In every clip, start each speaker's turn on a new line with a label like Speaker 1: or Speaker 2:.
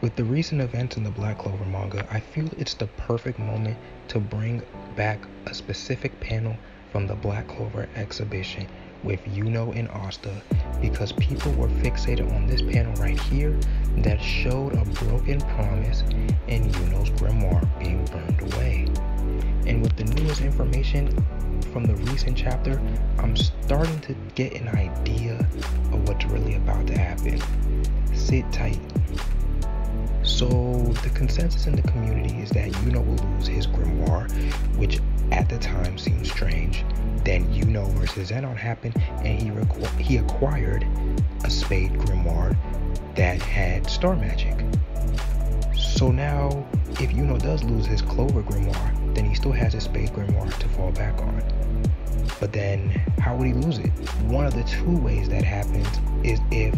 Speaker 1: With the recent events in the Black Clover manga, I feel it's the perfect moment to bring back a specific panel from the Black Clover exhibition with Yuno and Asta because people were fixated on this panel right here that showed a broken promise and Yuno's grimoire being burned away. And with the newest information from the recent chapter, I'm starting to get an idea of what's really about to happen. Sit tight. So, the consensus in the community is that Yuno will lose his grimoire, which at the time seemed strange. Then Yuno versus Zenon happened, and he requ- he acquired a Spade grimoire that had star magic. So now, if Yuno does lose his Clover grimoire, then he still has his Spade grimoire to fall back on. But then, how would he lose it? One of the two ways that happens is if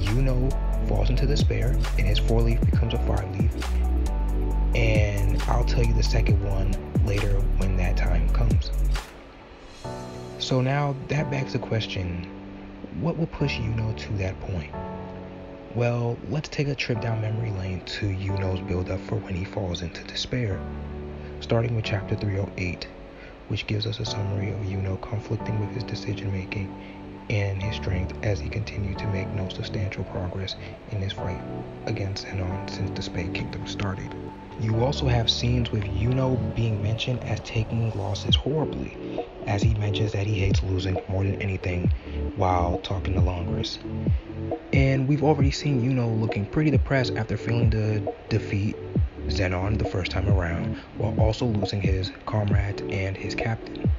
Speaker 1: Yuno falls into despair and his four leaf becomes a five leaf. And I'll tell you the second one later when that time comes. So now that begs the question what will push Yuno to that point? Well, let's take a trip down memory lane to Yuno's build up for when he falls into despair. Starting with chapter 308, which gives us a summary of Yuno conflicting with his decision making and his strength as he continued to make no substantial progress in his fight against Zenon since the Spade Kingdom started. You also have scenes with Yuno being mentioned as taking losses horribly, as he mentions that he hates losing more than anything while talking to Langris. And we've already seen Yuno looking pretty depressed after failing to defeat Zenon the first time around, while also losing his comrade and his captain.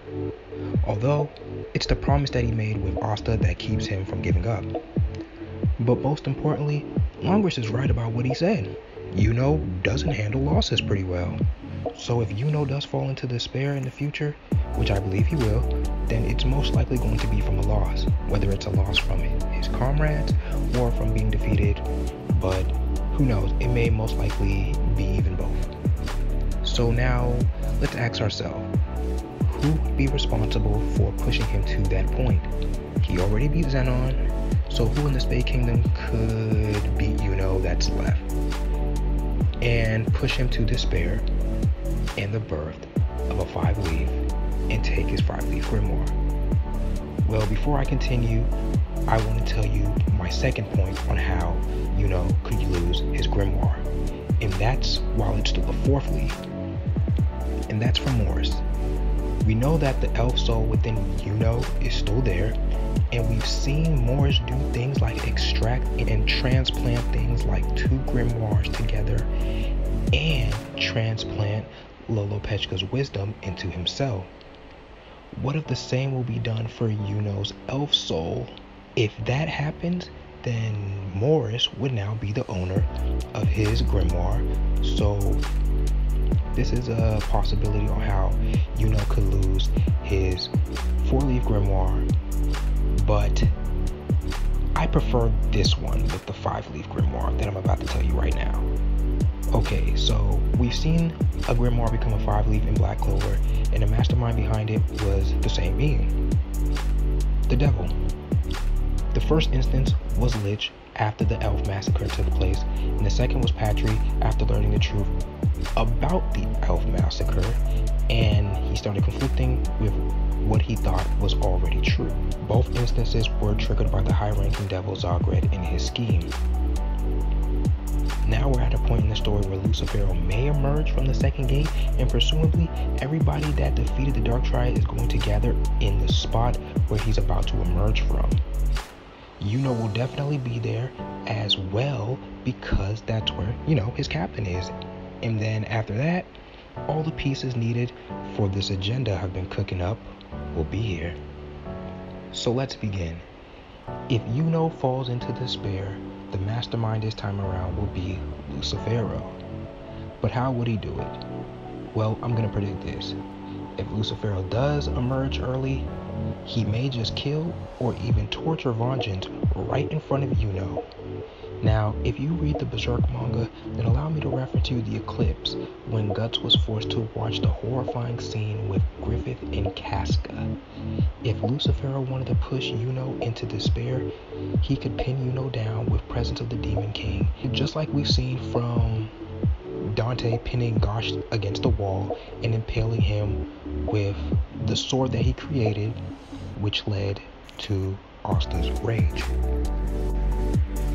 Speaker 1: Although, it's the promise that he made with Asta that keeps him from giving up. But most importantly, Langris is right about what he said. Yuno doesn't handle losses pretty well. So if Yuno does fall into despair in the future, which I believe he will, then it's most likely going to be from a loss, whether it's a loss from his comrades or from being defeated, but who knows, it may most likely be even both. So now, let's ask ourselves, who be responsible for pushing him to that point? He already beat Zenon, so who in the Spade Kingdom could beat Yuno that's left? And push him to despair and the birth of a five leaf and take his five leaf grimoire. Well, before I continue, I want to tell you my second point on how Yuno could lose his grimoire. And that's while it's still a fourth leaf. And that's from Morris. We know that the elf soul within Yuno is still there, and we've seen Morris do things like extract and transplant things like two grimoires together and transplant Lolopechka's wisdom into himself. What if the same will be done for Yuno's elf soul? If that happens, then Morris would now be the owner of his grimoire. So this is a possibility on how Yuno could lose his four-leaf grimoire, but I prefer this one with the five-leaf grimoire that I'm about to tell you right now. Okay, so we've seen a grimoire become a five-leaf in Black Clover, and the mastermind behind it was the same being, the devil. The first instance was Licht after the elf massacre took place, and the second was Patry after learning the truth about the elf massacre, and he started conflicting with what he thought was already true. Both instances were triggered by the high-ranking devil Zagred and his scheme. Now we're at a point in the story where Lucifero may emerge from the second gate, and presumably everybody that defeated the Dark Triad is going to gather in the spot where he's about to emerge from. Yuno will definitely be there as well because that's where, you know, his captain is. And then after that, all the pieces needed for this agenda have been cooking up will be here. So let's begin. If Yuno falls into despair, the mastermind this time around will be Lucifero. But how would he do it? Well, I'm to predict this. If Lucifero does emerge early, he may just kill or even torture Vangeance right in front of Yuno. Now, if you read the Berserk manga, then allow me to reference you the Eclipse, when Guts was forced to watch the horrifying scene with Griffith and Casca. If Lucifer wanted to push Yuno into despair, he could pin Yuno down with presence of the Demon King, just like we've seen from Dante pinning Gauche against the wall and impaling him with the sword that he created, which led to Asta's rage.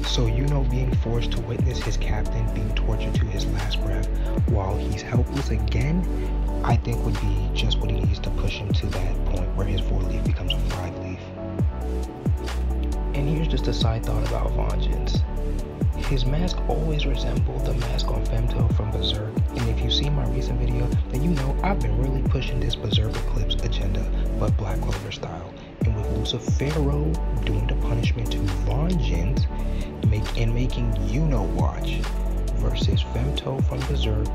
Speaker 1: So, Yuno being forced to witness his captain being tortured to his last breath while he's helpless again, I think would be just what he needs to push him to that point where his four leaf becomes a five leaf. And here's just a side thought about Vangeance. His mask always resembled the mask on Femto from Berserk, and if you've seen my recent video, then you know I've been really pushing this Berserk Eclipse agenda, but Black Clover style. And with Lucifero doing the punishment to Vangeance, and making Yuno watch, versus Femto from Berserk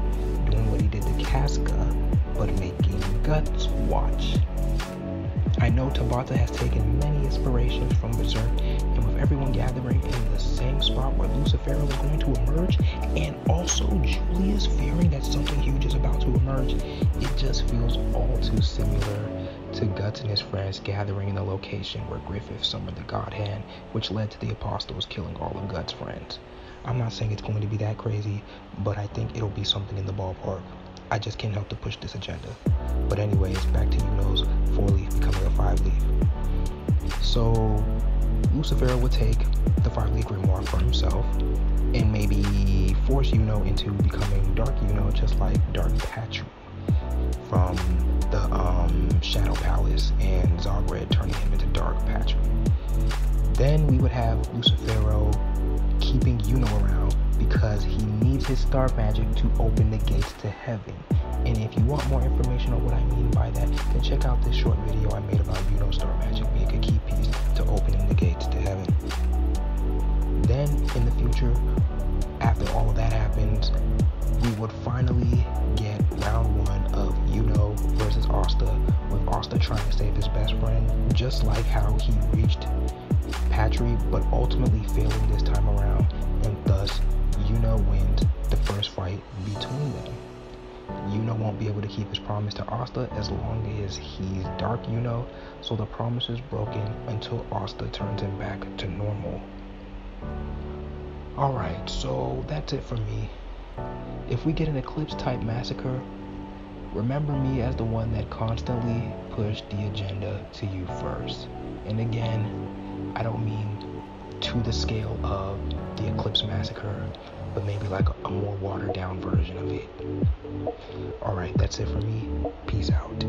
Speaker 1: doing what he did to Casca, but making Guts watch. I know Tabata has taken many inspirations from Berserk, and with everyone gathering in the same spot where Lucifer is going to emerge, and also Julius fearing that something huge is about to emerge, it just feels all too similar to Guts and his friends gathering in the location where Griffith summoned the God Hand, which led to the Apostles killing all of Guts' friends. I'm not saying it's going to be that crazy, but I think it'll be something in the ballpark. I just can't help to push this agenda. But anyways, back to Yuno's four leaf becoming a five leaf. So Lucifero would take the leaf grimoire for himself and maybe force Yuno into becoming Dark Yuno, just like Dark Patry from the um, Shadow Palace and Zagred turning him into Dark Patry. Then we would have Lucifero keeping Yuno around because he needs his star magic to open the gates to heaven. And if you want more information on what I mean by that, then check out this short video I made about Yuno just like how he reached Patry, but ultimately failing this time around, and thus Yuno wins the first fight between them. Yuno won't be able to keep his promise to Asta as long as he's Dark Yuno, so the promise is broken until Asta turns him back to normal. Alright, so that's it for me. If we get an Eclipse type massacre, remember me as the one that constantly pushed the agenda to you first. And again, I don't mean to the scale of the Eclipse Massacre, but maybe like a, more watered down version of it. Alright, that's it for me. Peace out.